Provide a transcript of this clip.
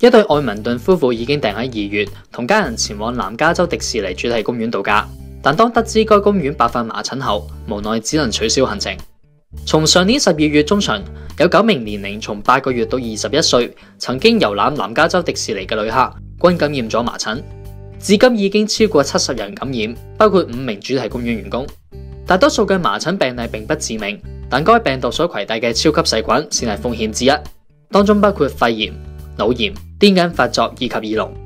一对爱文顿夫妇已经订喺二月，同家人前往南加州迪士尼主题公园度假。但当得知该公园爆发麻疹后，无奈只能取消行程。从上年十二月中旬，有九名年龄从八个月到二十一岁曾经游览南加州迪士尼嘅旅客，均感染咗麻疹。至今已经超过七十人感染，包括五名主题公园员工。大多数嘅麻疹病例并不致命，但该病毒所携带嘅超级细菌先系风险之一，当中包括肺炎。脑炎、癫痫发作以及耳聋。